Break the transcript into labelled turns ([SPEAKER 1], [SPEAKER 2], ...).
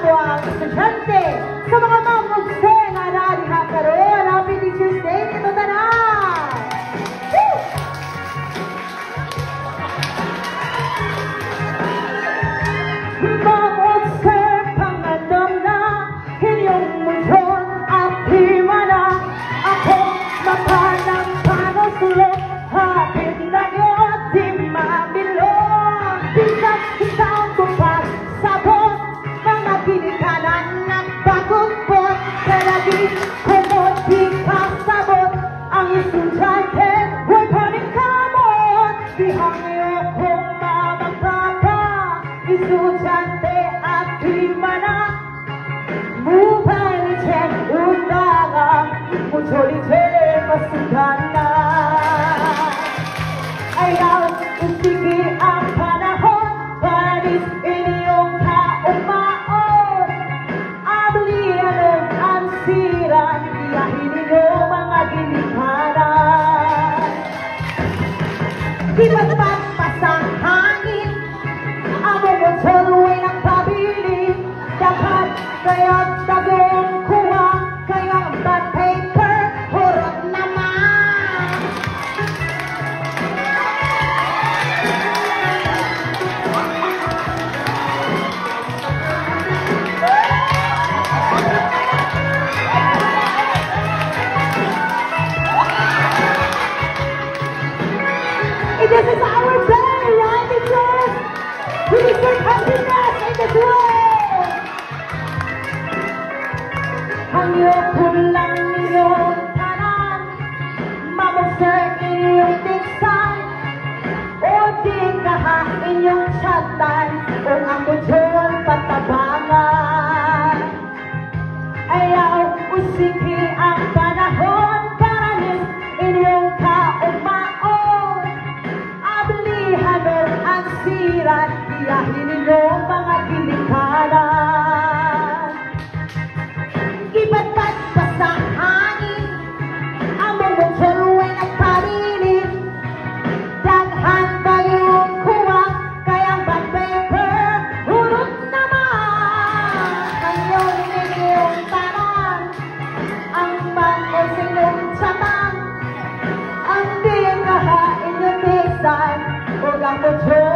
[SPEAKER 1] Come on, estudyante let's mamugso も取り出ますかな Ayaw, usigi ang panahon Panis inyong kaugmaon Ablianon ang sira Biyahin ninyo mga ginihara Di ba't pagpasang hangin Amo mo tuloy ng pabili Dapat kaya't gagawin ko this is our day, right? Because we deserve happiness in this world. Hàng yêu cùng lắm yêu than an, mà một giờ yêu tình sai. Ôi đi cả hàng inyong chặt tay, ôm anh một chân và ta ba ngày. Ai ao, usikhi side. Oh, got the toy.